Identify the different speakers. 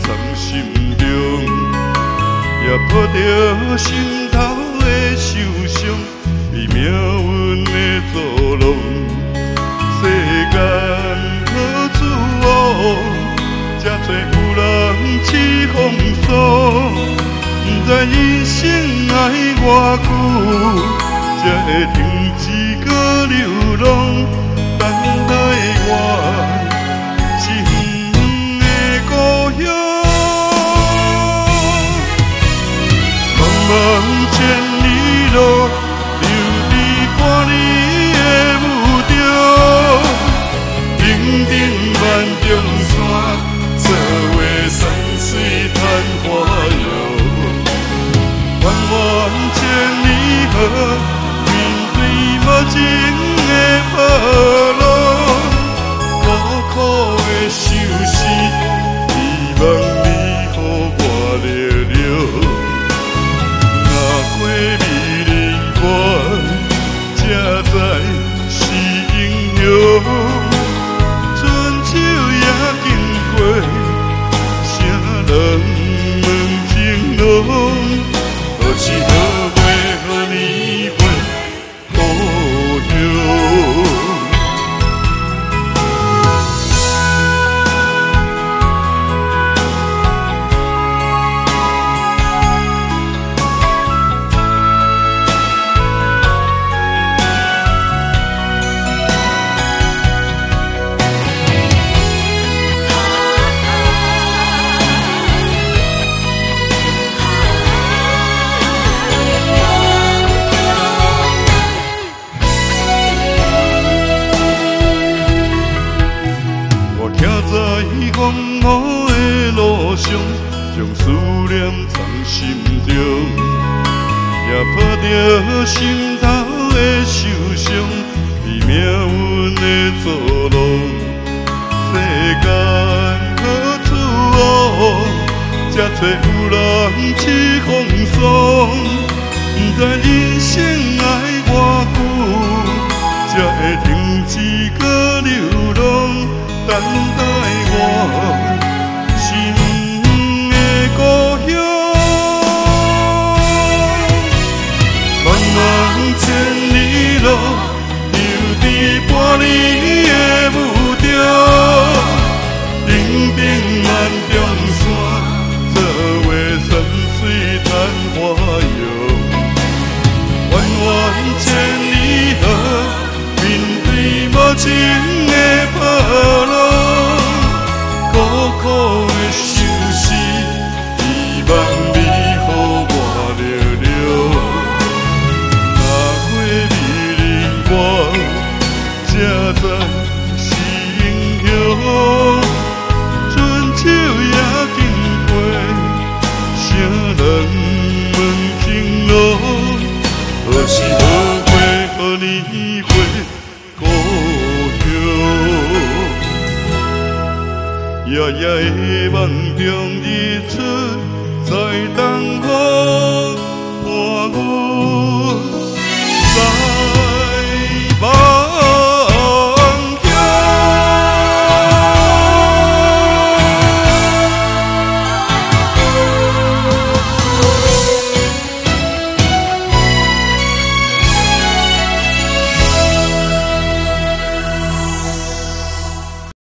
Speaker 1: 藏心中，也抱着心头的受伤，为命运的捉弄。世间何处哦，这多有人起风霜，不知人生爱偌久，才会停止搁流浪，等待我。春秋也经过，谁人问情路？的路上，将思念藏心中，也抱着心头的受伤，为命运的作弄。世间何处哦，这多有人起风霜，不知人生爱多久，才会停止对夜夜的梦中日出，在东方。